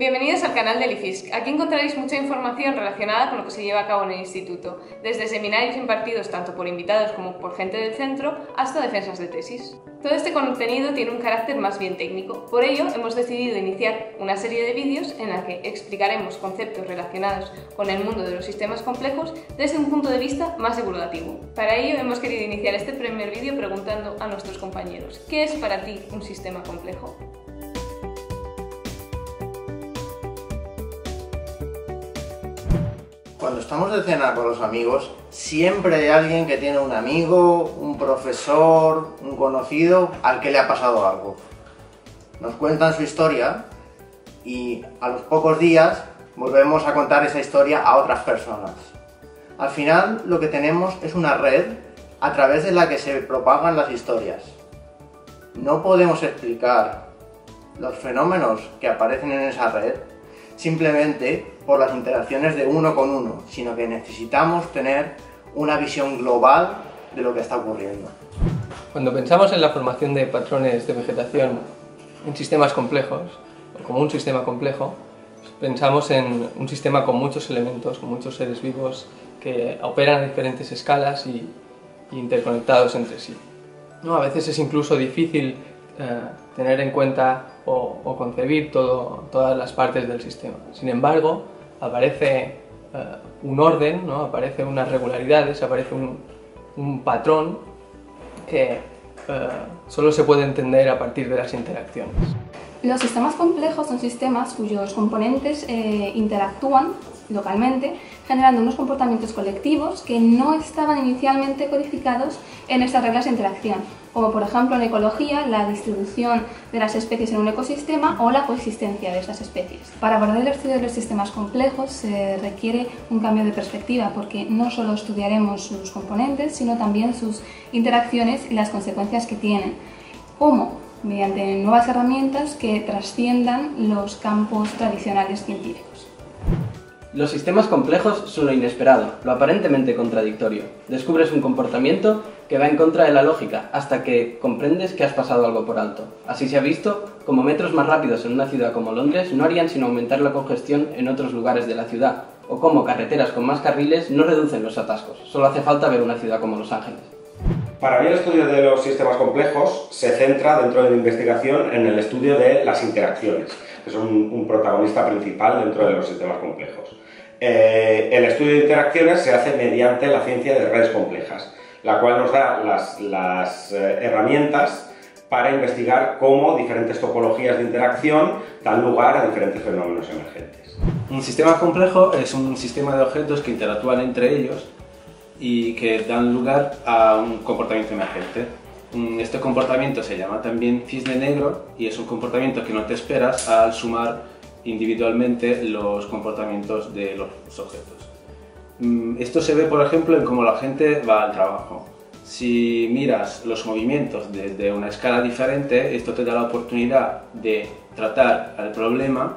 Bienvenidos al canal del IFISC. Aquí encontraréis mucha información relacionada con lo que se lleva a cabo en el instituto, desde seminarios impartidos tanto por invitados como por gente del centro hasta defensas de tesis. Todo este contenido tiene un carácter más bien técnico, por ello hemos decidido iniciar una serie de vídeos en la que explicaremos conceptos relacionados con el mundo de los sistemas complejos desde un punto de vista más divulgativo. Para ello hemos querido iniciar este primer vídeo preguntando a nuestros compañeros, ¿qué es para ti un sistema complejo? Cuando estamos de cena con los amigos, siempre hay alguien que tiene un amigo, un profesor, un conocido al que le ha pasado algo. Nos cuentan su historia y a los pocos días volvemos a contar esa historia a otras personas. Al final lo que tenemos es una red a través de la que se propagan las historias. No podemos explicar los fenómenos que aparecen en esa red simplemente por las interacciones de uno con uno, sino que necesitamos tener una visión global de lo que está ocurriendo. Cuando pensamos en la formación de patrones de vegetación en sistemas complejos, o como un sistema complejo, pensamos en un sistema con muchos elementos, con muchos seres vivos que operan a diferentes escalas y, interconectados entre sí. ¿No? A veces es incluso difícil eh, tener en cuenta o, concebir todo, todas las partes del sistema. Sin embargo, aparece eh, un orden, ¿no? aparece unas regularidades, aparece un, patrón que eh, solo se puede entender a partir de las interacciones. Los sistemas complejos son sistemas cuyos componentes interactúan localmente, generando unos comportamientos colectivos que no estaban inicialmente codificados en estas reglas de interacción, como por ejemplo en ecología la distribución de las especies en un ecosistema o la coexistencia de estas especies. Para abordar el estudio de los sistemas complejos se requiere un cambio de perspectiva porque no solo estudiaremos sus componentes, sino también sus interacciones y las consecuencias que tienen. ¿Cómo? Mediante nuevas herramientas que trasciendan los campos tradicionales científicos. Los sistemas complejos son lo inesperado, lo aparentemente contradictorio. Descubres un comportamiento que va en contra de la lógica hasta que comprendes que has pasado algo por alto. Así se ha visto como metros más rápidos en una ciudad como Londres no harían sino aumentar la congestión en otros lugares de la ciudad, o como carreteras con más carriles no reducen los atascos. Solo hace falta ver una ciudad como Los Ángeles. Para mí el estudio de los sistemas complejos se centra dentro de la investigación en el estudio de las interacciones, que son un protagonista principal dentro de los sistemas complejos. Eh, el estudio de interacciones se hace mediante la ciencia de redes complejas, la cual nos da las, eh, herramientas para investigar cómo diferentes topologías de interacción dan lugar a diferentes fenómenos emergentes. Un sistema complejo es un sistema de objetos que interactúan entre ellos y que dan lugar a un comportamiento emergente. Este comportamiento se llama también cisne negro y es un comportamiento que no te esperas al sumar individualmente los comportamientos de los objetos. Mm, esto se ve, por ejemplo, en cómo la gente va al trabajo. Si miras los movimientos desde una escala diferente, esto te da la oportunidad de tratar al problema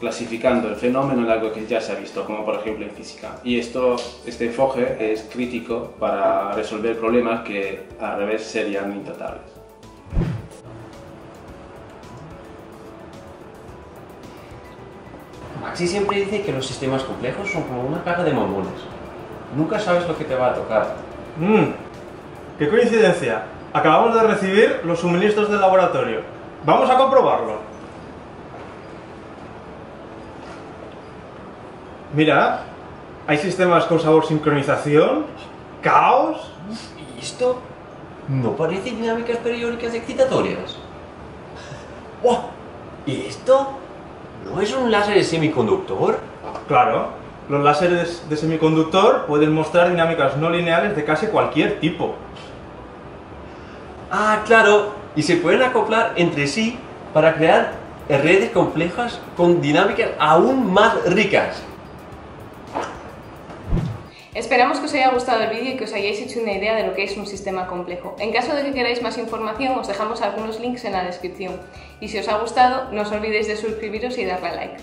clasificando el fenómeno en algo que ya se ha visto, como por ejemplo en física. Y esto, este enfoque es crítico para resolver problemas que al revés serían intratables. Maxi siempre dice que los sistemas complejos son como una caja de mormones. Nunca sabes lo que te va a tocar. Mmm, qué coincidencia. Acabamos de recibir los suministros del laboratorio. Vamos a comprobarlo. Mira, hay sistemas con sabor sincronización, caos. ¿Y esto? ¿No parece dinámicas periódicas excitatorias? ¡Oh! ¿Y esto? ¿No es un láser semiconductor? Claro, los láseres de semiconductor pueden mostrar dinámicas no lineales de casi cualquier tipo. Ah, claro, y se pueden acoplar entre sí para crear redes complejas con dinámicas aún más ricas. Esperamos que os haya gustado el vídeo y que os hayáis hecho una idea de lo que es un sistema complejo. En caso de que queráis más información, os dejamos algunos links en la descripción. Y si os ha gustado, no os olvidéis de suscribiros y darle a like.